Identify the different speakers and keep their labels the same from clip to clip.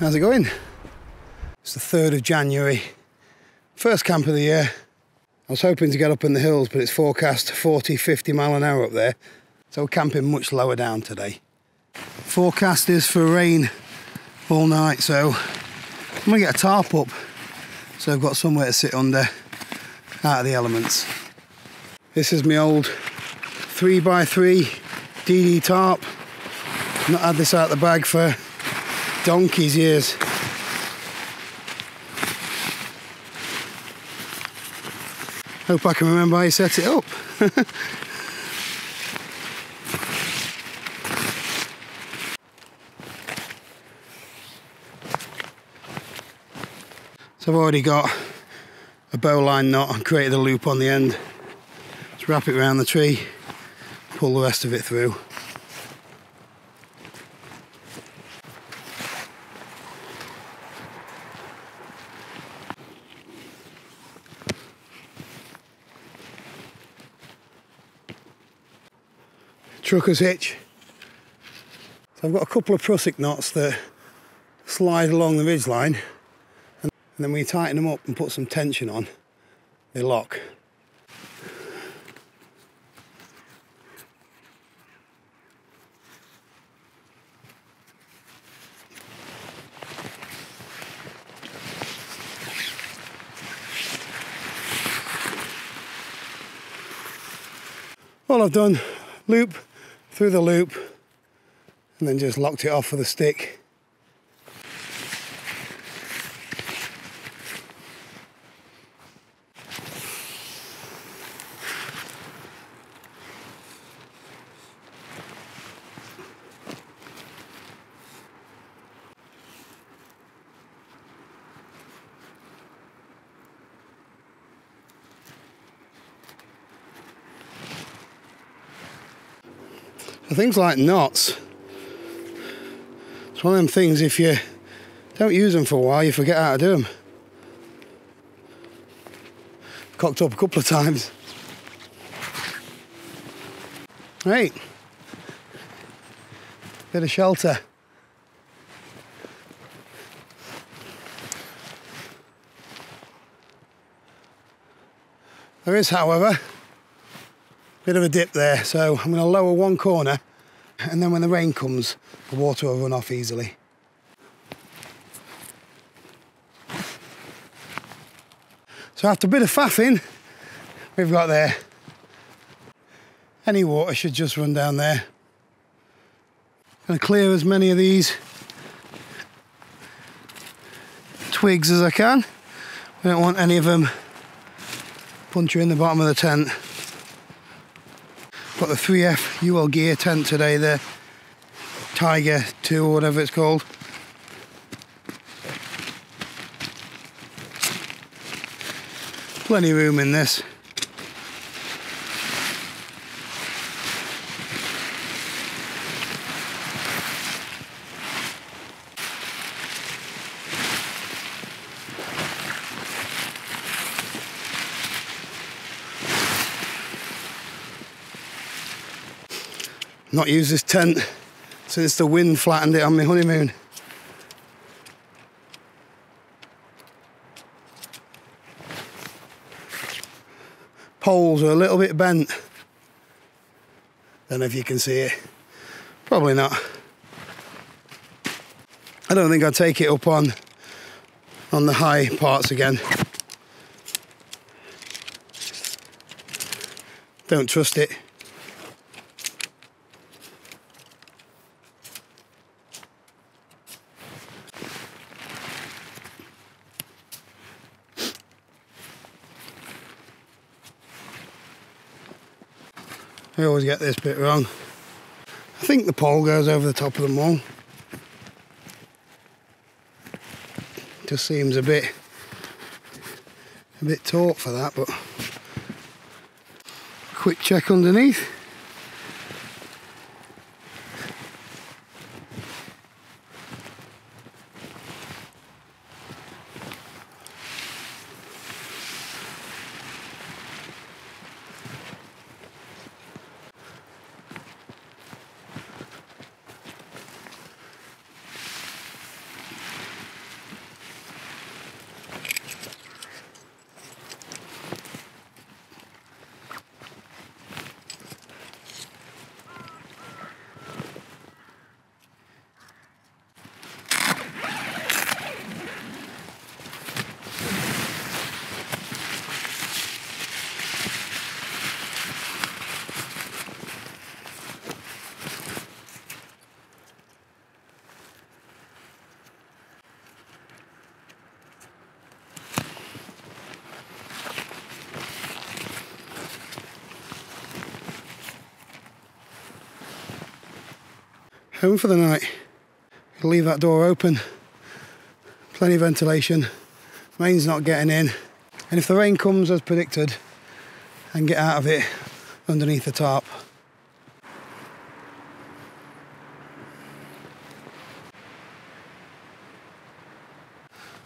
Speaker 1: How's it going? It's the 3rd of January, first camp of the year. I was hoping to get up in the hills, but it's forecast 40, 50 mile an hour up there. So we're camping much lower down today. Forecast is for rain all night, so I'm gonna get a tarp up so I've got somewhere to sit under out of the elements. This is my old 3x3 DD tarp. Not had this out of the bag for donkey's ears. Hope I can remember how you set it up. so I've already got a bowline knot and created a loop on the end. Just wrap it around the tree, pull the rest of it through. Trucker's hitch. So I've got a couple of prusik knots that slide along the ridge line and then when you tighten them up and put some tension on, they lock. All I've done, loop through the loop and then just locked it off with a stick. Things like knots, it's one of them things if you don't use them for a while, you forget how to do them. Cocked up a couple of times. Right. Bit of shelter. There is, however, a bit of a dip there, so I'm going to lower one corner and then when the rain comes, the water will run off easily. So after a bit of faffing, we've got there. Any water should just run down there. Gonna clear as many of these twigs as I can. We don't want any of them puncturing the bottom of the tent. Got the 3F UL gear tent today, the Tiger 2 or whatever it's called. Plenty of room in this. Not used this tent since the wind flattened it on my honeymoon. Poles are a little bit bent. Don't know if you can see it. Probably not. I don't think I'd take it up on on the high parts again. Don't trust it. I always get this bit wrong. I think the pole goes over the top of the mole. Just seems a bit a bit taut for that, but quick check underneath. Home for the night. Leave that door open, plenty of ventilation, rain's not getting in, and if the rain comes as predicted, and get out of it underneath the tarp.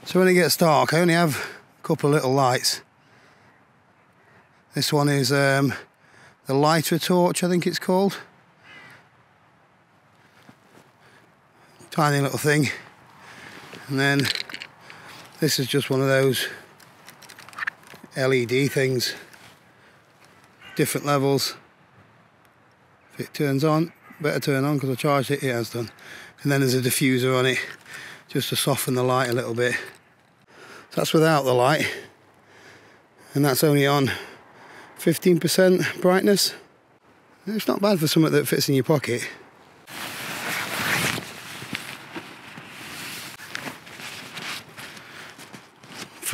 Speaker 1: So when it gets dark, I only have a couple of little lights. This one is um, the lighter torch, I think it's called. Tiny little thing. And then this is just one of those LED things. Different levels. If it turns on, better turn on because I charged it, it has done. And then there's a diffuser on it just to soften the light a little bit. So that's without the light. And that's only on 15% brightness. It's not bad for something that fits in your pocket.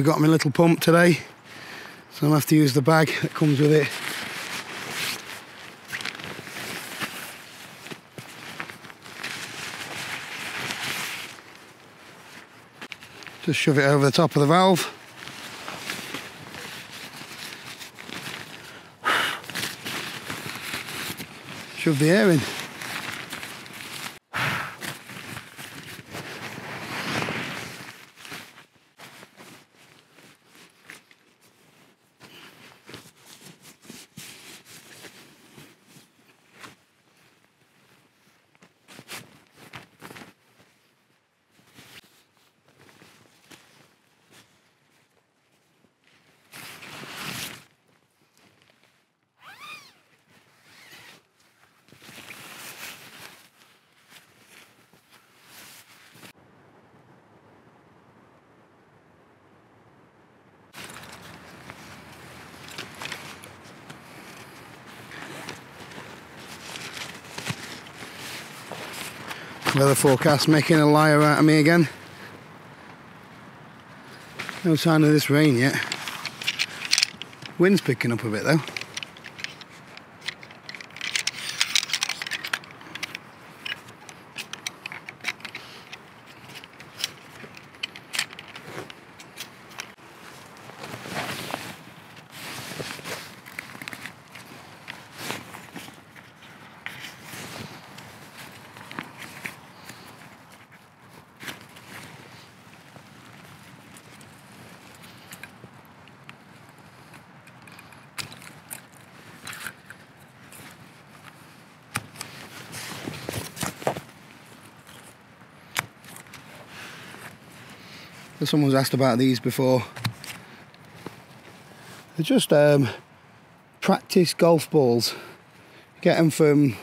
Speaker 1: Forgot my little pump today, so I'll have to use the bag that comes with it. Just shove it over the top of the valve. Shove the air in. Weather forecast making a liar out of me again. No sign of this rain yet. Wind's picking up a bit though. Someone's asked about these before. They're just um, practice golf balls. Get them from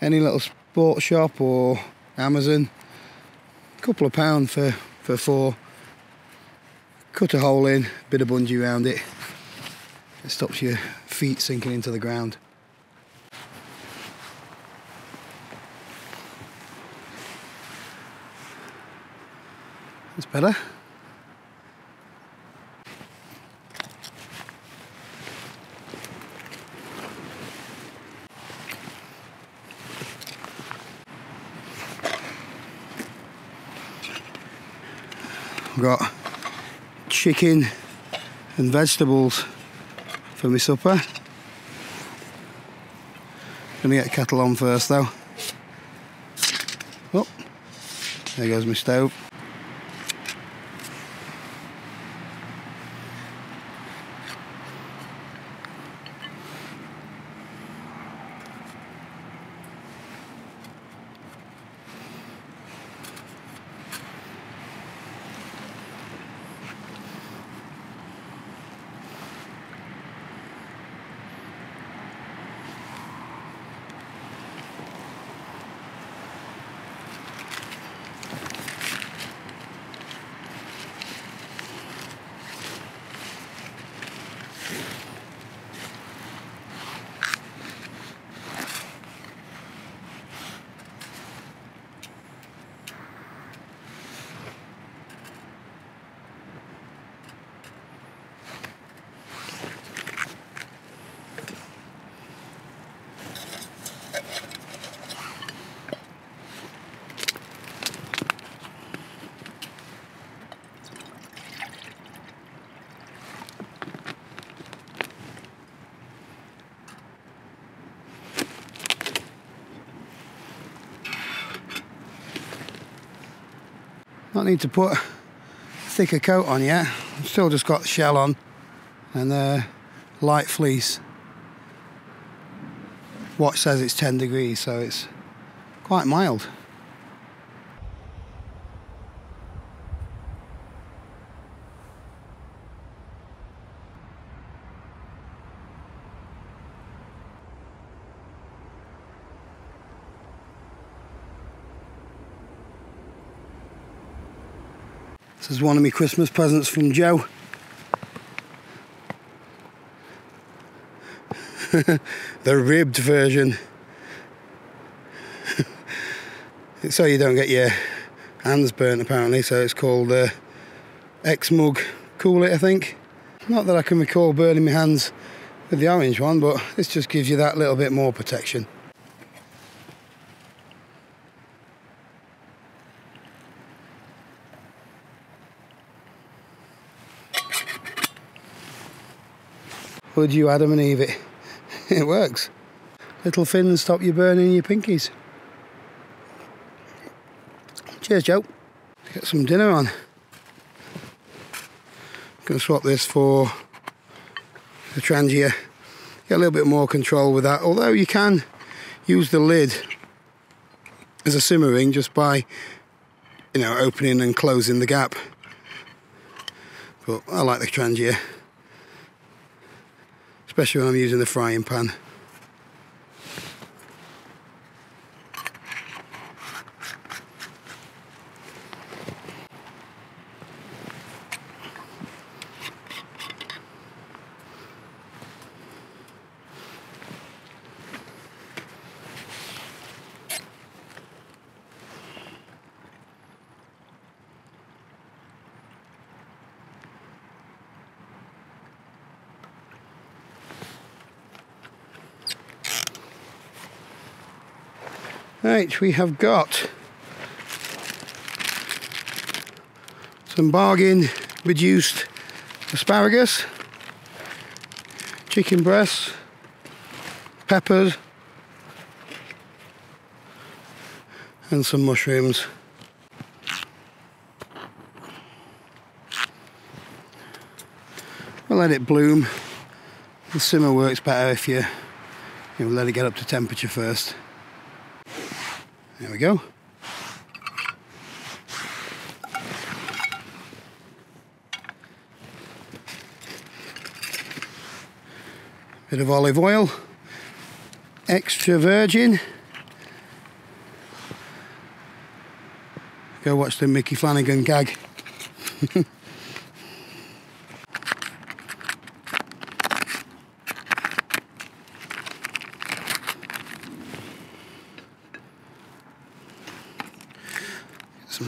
Speaker 1: any little sports shop or Amazon. A couple of pound for, for four. Cut a hole in, bit of bungee around it. It stops your feet sinking into the ground. It's better. I've got chicken and vegetables for my supper. Gonna get kettle on first though. Oh, there goes my stove. Not need to put a thicker coat on yet. I've still just got the shell on and uh, light fleece. Watch says it's 10 degrees, so it's quite mild. This is one of my Christmas presents from Joe. the ribbed version. so you don't get your hands burnt apparently, so it's called uh, X-Mug Cool It I think. Not that I can recall burning my hands with the orange one, but this just gives you that little bit more protection. Would you Adam and Eve it? it works. Little fins stop you burning your pinkies. Cheers, Joe. Get some dinner on. Gonna swap this for the Trangia. Get a little bit more control with that. Although you can use the lid as a simmering just by, you know, opening and closing the gap. But I like the Trangia especially when I'm using the frying pan. We have got some bargain reduced asparagus, chicken breasts, peppers, and some mushrooms. We'll let it bloom. The simmer works better if you, you let it get up to temperature first. There we go. Bit of olive oil, extra virgin. Go watch the Micky Flanagan gag.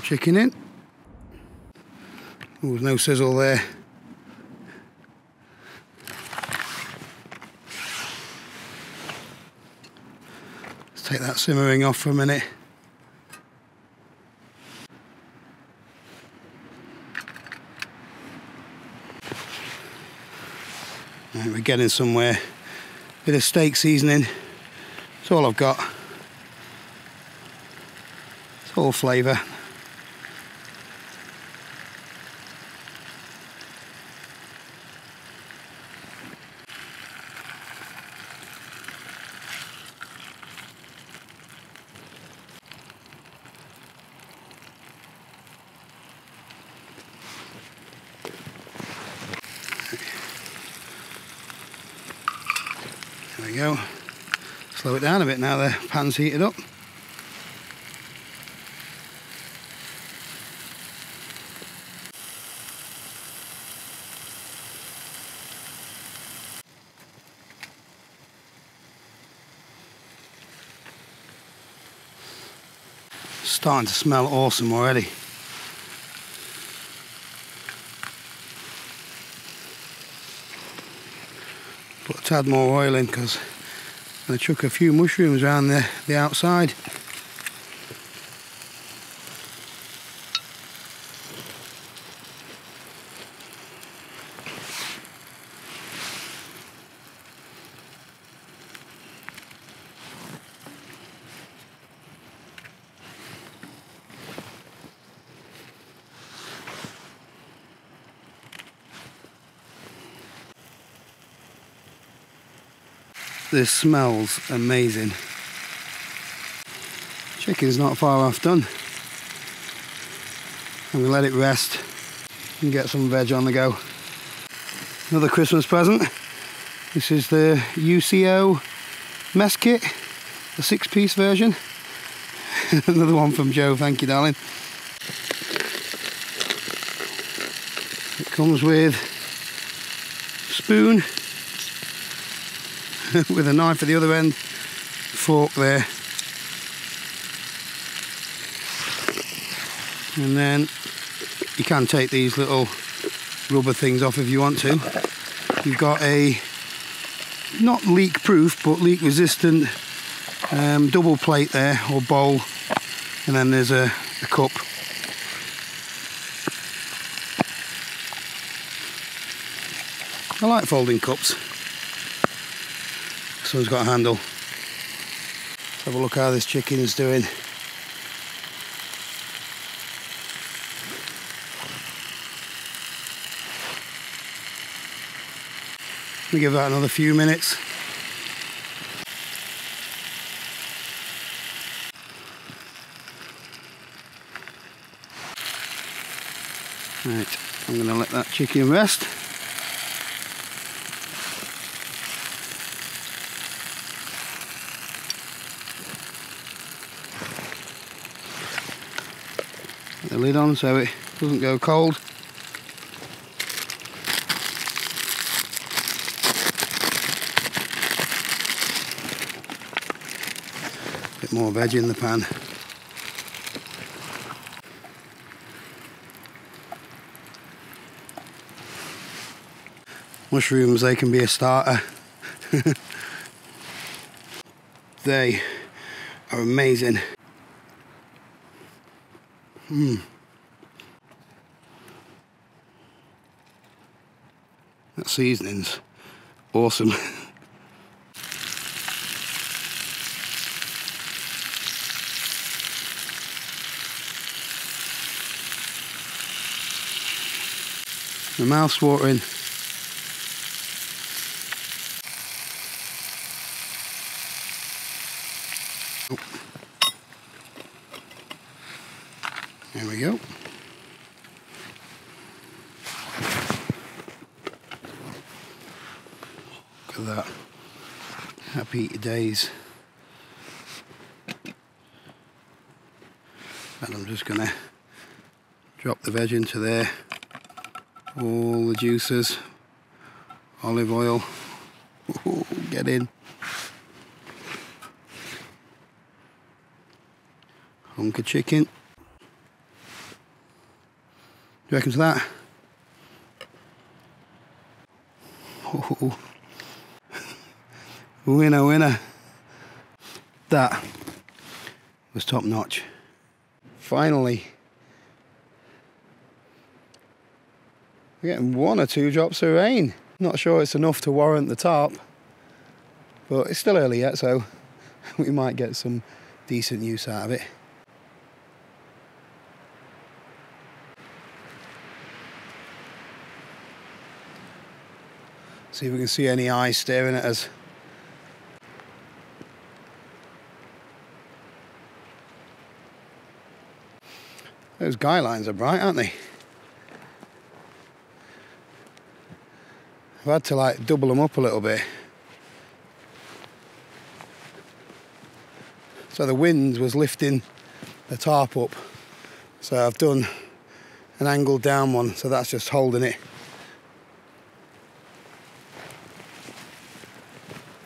Speaker 1: chicken in. There's no sizzle there. Let's take that simmering off for a minute. Right, we're getting somewhere. Bit of steak seasoning. That's all I've got. It's all flavour. There we go. Now the pan's heated up. Starting to smell awesome already. Put a tad more oil in because I'm going to chuck a few mushrooms around the, the outside. This smells amazing. Chicken's not far off done. And we let it rest and get some veg on the go. Another Christmas present. This is the UCO mess kit, the six piece version. Another one from Joe, thank you darling. It comes with spoon with a knife at the other end, fork there. And then you can take these little rubber things off if you want to. You've got a not leak proof but leak resistant um, double plate there or bowl and then there's a, a cup I like folding cups this one's got a handle Let's have a look how this chicken is doing We give that another few minutes. Right, I'm going to let that chicken rest. Lid on so it doesn't go cold. Bit more veg in the pan. Mushrooms, they can be a starter. they are amazing. Hmm. Seasoning's awesome. The mouth's watering. There we go. Look at that. Happy days. And I'm just gonna drop the veg into there. All the juices. Olive oil. Get in. Hunk of chicken. Do you reckon to that? Oh, winner, winner. That was top notch. Finally, we're getting one or two drops of rain. Not sure it's enough to warrant the tarp, but it's still early yet, so we might get some decent use out of it. See if we can see any eyes staring at us. Those guy lines are bright, aren't they? I've had to like double them up a little bit. So the wind was lifting the tarp up. So I've done an angled down one, so that's just holding it.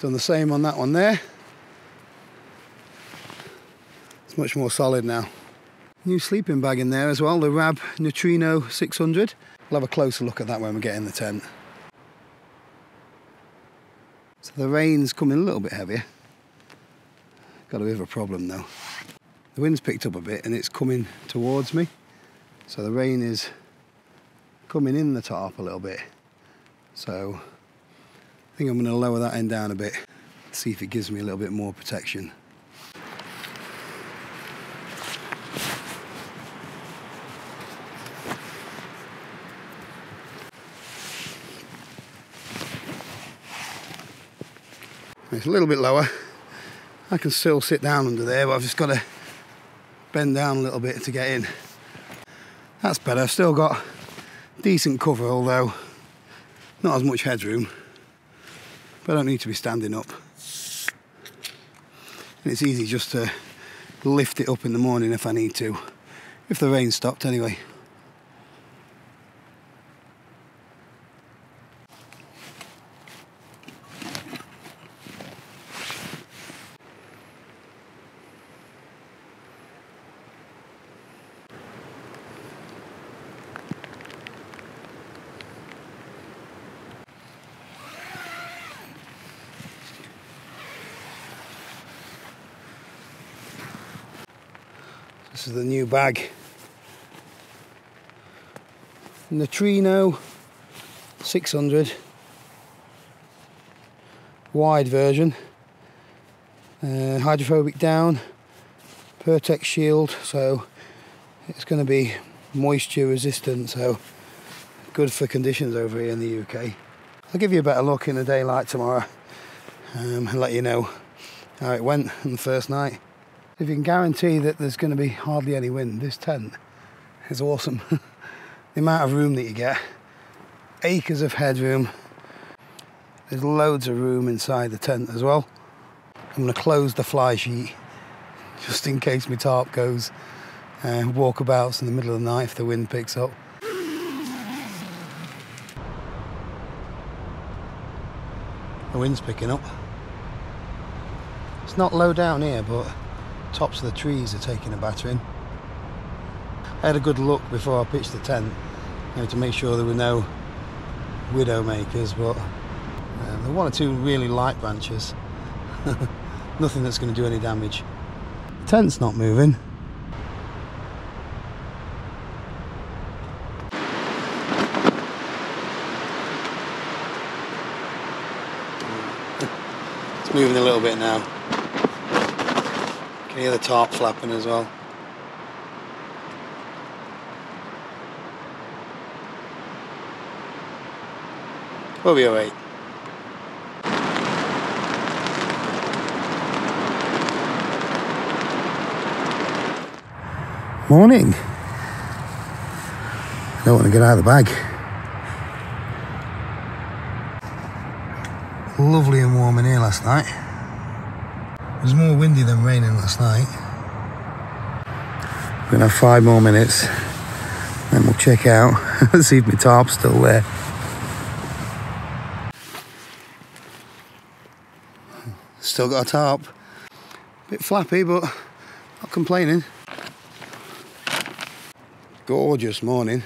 Speaker 1: Done the same on that one there. It's much more solid now. New sleeping bag in there as well, the Rab Neutrino 600. We'll have a closer look at that when we get in the tent. So the rain's coming a little bit heavier. Got a bit of a problem though. The wind's picked up a bit and it's coming towards me. So the rain is coming in the tarp a little bit. So I think I'm going to lower that end down a bit, see if it gives me a little bit more protection. It's a little bit lower. I can still sit down under there, but I've just got to bend down a little bit to get in. That's better. I've still got decent cover, although not as much headroom. But I don't need to be standing up. And it's easy just to lift it up in the morning if I need to. If the rain stopped anyway. This is the new bag. Neutrino 600 wide version. Uh, hydrophobic down, Pertex shield, so it's going to be moisture resistant, so good for conditions over here in the UK. I'll give you a better look in the daylight tomorrow um, and let you know how it went on the first night. If you can guarantee that there's going to be hardly any wind, this tent is awesome. the amount of room that you get, acres of headroom. There's loads of room inside the tent as well. I'm going to close the fly sheet just in case my tarp goes uh, walkabouts in the middle of the night if the wind picks up. The wind's picking up. It's not low down here, but tops of the trees are taking a battering. I had a good look before I pitched the tent you know, to make sure there were no widow makers, but uh, there were one or two really light branches. Nothing that's going to do any damage. The tent's not moving. It's moving a little bit now. Can hear the tarp flapping as well. We'll be alright. Morning. I Don't want to get out of the bag. Lovely and warm in here last night. It was more windy than raining last night. We're gonna have five more minutes, then we'll check out see if my tarp's still there. Still got a tarp. Bit flappy, but not complaining. Gorgeous morning.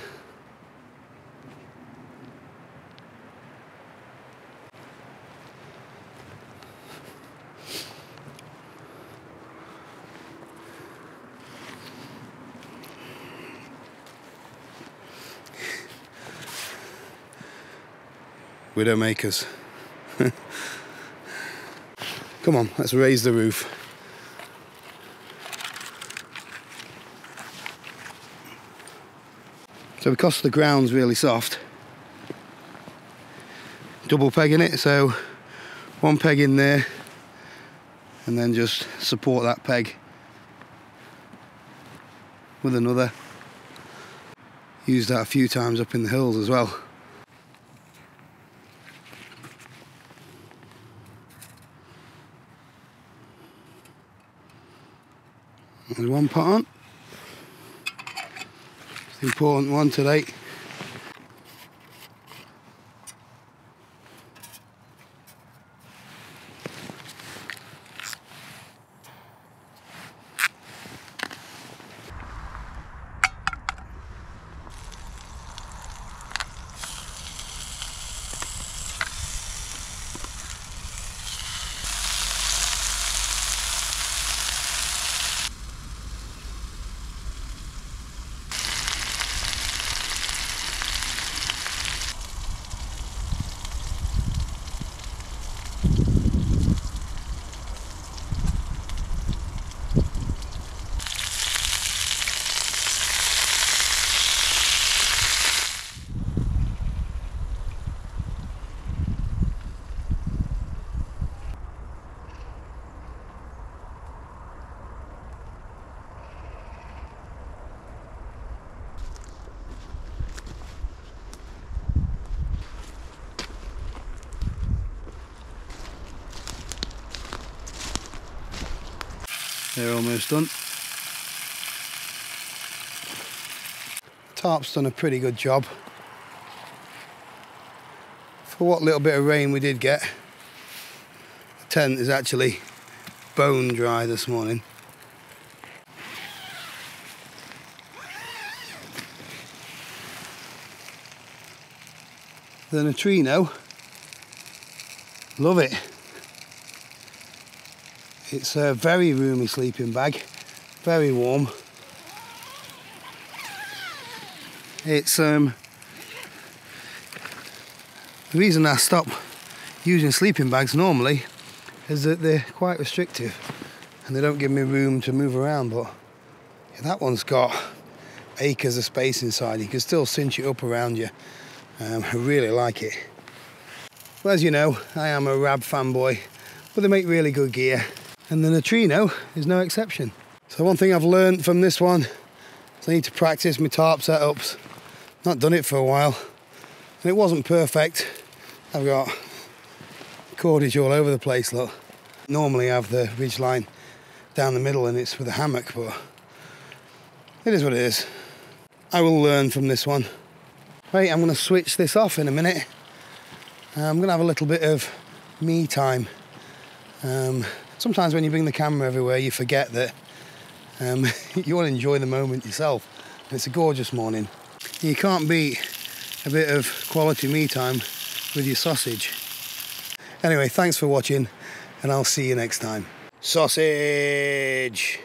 Speaker 1: Widowmakers. Come on, let's raise the roof. So because the ground's really soft, double pegging it, so one peg in there and then just support that peg with another. Used that a few times up in the hills as well. One pot on. It's the important one today. They're almost done. Tarp's done a pretty good job. For what little bit of rain we did get, the tent is actually bone dry this morning. The neutrino, love it. It's a very roomy sleeping bag, very warm. It's um, the reason I stop using sleeping bags normally is that they're quite restrictive and they don't give me room to move around. But yeah, that one's got acres of space inside. You can still cinch it up around you. Um, I really like it. Well, as you know, I am a Rab fanboy, but they make really good gear and the neutrino is no exception. So one thing I've learned from this one is I need to practice my tarp setups. Not done it for a while and it wasn't perfect. I've got cordage all over the place, look. Normally I have the ridge line down the middle and it's with a hammock, but it is what it is. I will learn from this one. Right, I'm going to switch this off in a minute. I'm going to have a little bit of me time. Um, sometimes when you bring the camera everywhere, you forget that um, you want to enjoy the moment yourself. It's a gorgeous morning. You can't beat a bit of quality me time with your sausage. Anyway, thanks for watching, and I'll see you next time. Sausage!